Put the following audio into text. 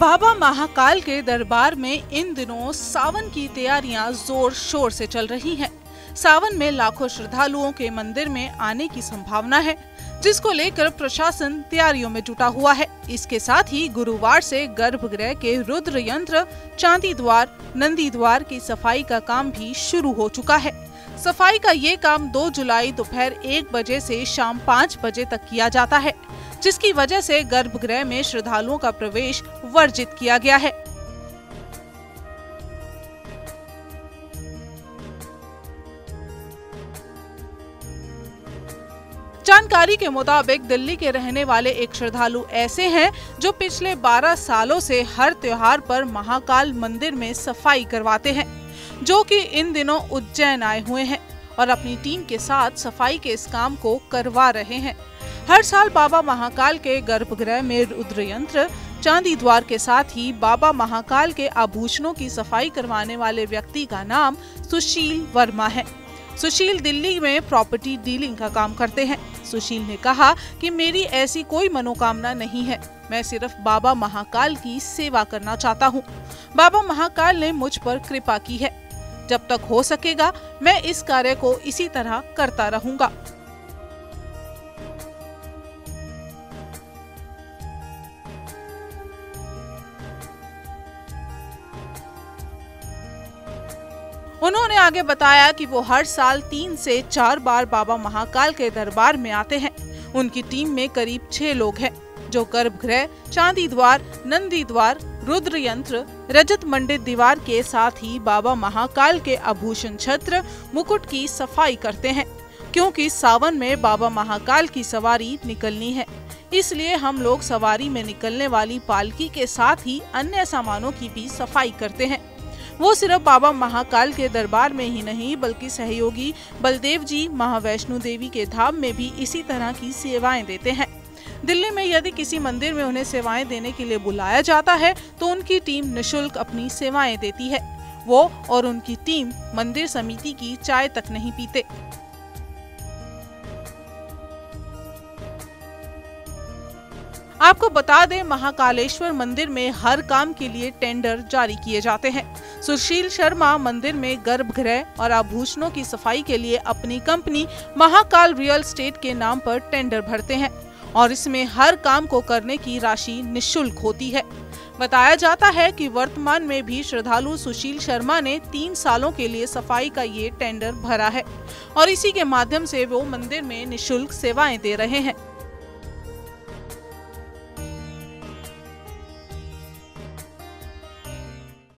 महाकाल के दरबार में इन दिनों सावन की तैयारियाँ ज़ोर शोर से चल रही हैं। सावन में लाखों श्रद्धालुओं के मंदिर में आने की संभावना है, जिसको लेकर प्रशासन तैयारियों में जुटा हुआ है इसके साथ ही गुरुवार से गर्भगृह के रुद्र यंत्र, चांदी द्वार, नंदी द्वार की सफ़ाई का काम भी शुरू हो चुका है सफ़ाई का ये काम 2 जुलाई दोपहर एक बजे से शाम पाँच बजे तक किया जाता है, जिसकी वजह से गर्भगृह में श्रद्धालुओं का प्रवेश वर्जित किया गया है। जानकारी के मुताबिक दिल्ली के रहने वाले एक श्रद्धालु ऐसे हैं जो पिछले 12 सालों से हर त्योहार पर महाकाल मंदिर में सफ़ाई करवाते हैं, जो कि इन दिनों उज्जैन आए हुए हैं और अपनी टीम के साथ सफ़ाई के इस काम को करवा रहे हैं। हर साल बाबा महाकाल के गर्भगृह में रुद्र यंत्र चांदी द्वार के साथ ही बाबा महाकाल के आभूषणों की सफ़ाई करवाने वाले व्यक्ति का नाम सुशील वर्मा है। सुशील दिल्ली में प्रॉपर्टी डीलिंग का काम करते हैं। सुशील ने कहा कि मेरी ऐसी कोई मनोकामना नहीं है। मैं सिर्फ़ बाबा महाकाल की सेवा करना चाहता हूँ। बाबा महाकाल ने मुझ पर कृपा की है। जब तक हो सकेगा, मैं इस कार्य को इसी तरह करता रहूँगा। उन्होंने आगे बताया कि वो हर साल तीन से चार बार बाबा महाकाल के दरबार में आते हैं। उनकी टीम में करीब छह लोग हैं, जो गर्भगृह, चांदी द्वार, नंदी द्वार रुद्र यंत्र रजत मंडित दीवार के साथ ही बाबा महाकाल के आभूषण छत्र, मुकुट की सफ़ाई करते हैं, क्योंकि सावन में बाबा महाकाल की सवारी निकलनी है। इसलिए हम लोग सवारी में निकलने वाली पालकी के साथ ही अन्य सामानों की भी सफ़ाई करते हैं। वो सिर्फ़ बाबा महाकाल के दरबार में ही नहीं, बल्कि सहयोगी बलदेव जी महावैष्णो देवी के धाम में भी इसी तरह की सेवाएँ देते हैं। दिल्ली में यदि किसी मंदिर में उन्हें सेवाएँ देने के लिए बुलाया जाता है तो उनकी टीम निशुल्क अपनी सेवाएँ देती है। वो और उनकी टीम मंदिर समिति की चाय तक नहीं पीते। आपको बता दें, महाकालेश्वर मंदिर में हर काम के लिए टेंडर जारी किए जाते हैं। सुशील शर्मा मंदिर में गर्भगृह और आभूषणों की सफ़ाई के लिए अपनी कंपनी महाकाल रियल स्टेट के नाम पर टेंडर भरते हैं और इसमें हर काम को करने की राशि निशुल्क होती है। बताया जाता है कि वर्तमान में भी श्रद्धालु सुशील शर्मा ने तीन सालों के लिए सफ़ाई का ये टेंडर भरा है और इसी के माध्यम से वो मंदिर में निशुल्क सेवाएँ दे रहे हैं।